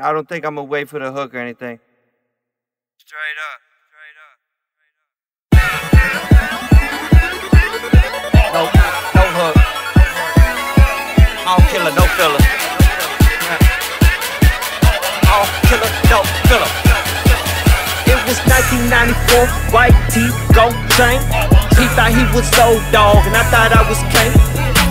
I don't think I'm gonna wait for the hook or anything. Straight up. No, no hook. All killer, no filler. All killer, no filler. It was 1994, white tee, gold chain. He thought he was so dog, and I thought I was king.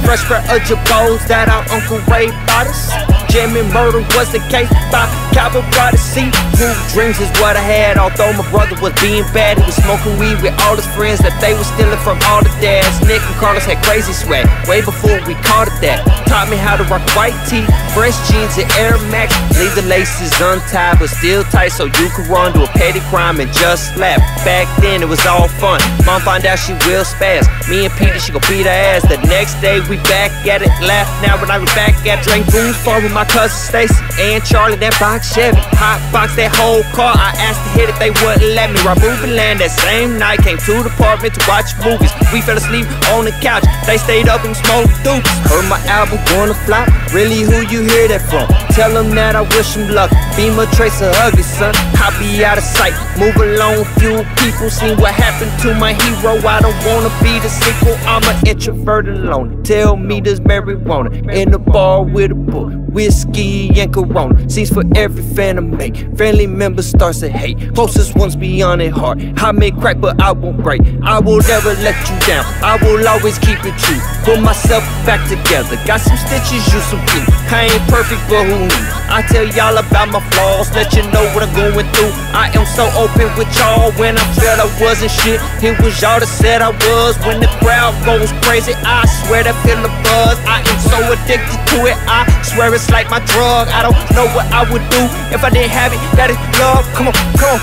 Fresh pair of jabos that our Uncle Ray bought us. Jamming murder was the case by Calvin brought a seat. Who dreams is what I had, although my brother was being bad. He was smoking weed with all his friends that they were stealing from all the dads. Nick and Carlos had crazy swag, way before we called it that. Taught me how to rock white tee, fresh jeans and Air Max. Leave the laces untied but still tight so you could run to a petty crime and just laugh. Back then it was all fun. Mom found out she will spaz. Me and Peter, she gon' beat her ass. The next day we back at it, laugh now when I was back at drink booze far with my cousin Stacy and Charlie. That box Chevy, hot box that whole car. I asked to hit it, they wouldn't let me. Rob land that same night, came to the apartment to watch movies. We fell asleep on the couch. They stayed up and smoked dupes. Heard my album gonna flop. Really, who you hear that from? Tell them that I wish them luck. Beamer tracer ugly, son. I be out of sight. Move along, few people seen what happened to my hero. I don't wanna be the sequel. I'm an introvert alone. Tell me there's marijuana in the bar with a book. Whiskey and Corona. Scenes for every fan to make. Family members starts to hate. Closest ones beyond it heart. I may crack, but I won't break. I will never let you down. I will always keep it true. Put myself back together. Got some stitches, you some glue. I ain't perfect, but who knew? I tell y'all about my flaws, let you know what I'm going through. I am so open with y'all when I felt I wasn't shit. It was y'all that said I was. When the crowd goes crazy, I swear that feel the buzz. I am so addicted to it, I swear it's like my drug. I don't know what I would do if I didn't have it. That is love. Come on, come on.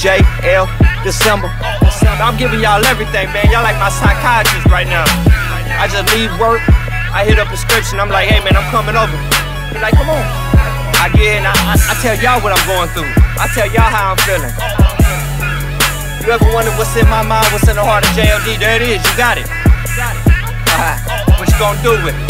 JL December. I'm giving y'all everything, man. Y'all like my psychiatrist right now. I just leave work, I hit a Pirscription. I'm like, hey, man, I'm coming over. Be like, come on. I get in, I, I, I tell y'all what I'm going through. I tell y'all how I'm feeling. You ever wonder what's in my mind, what's in the heart of JLD? There it is, you got it. Uh, what you gonna do with it?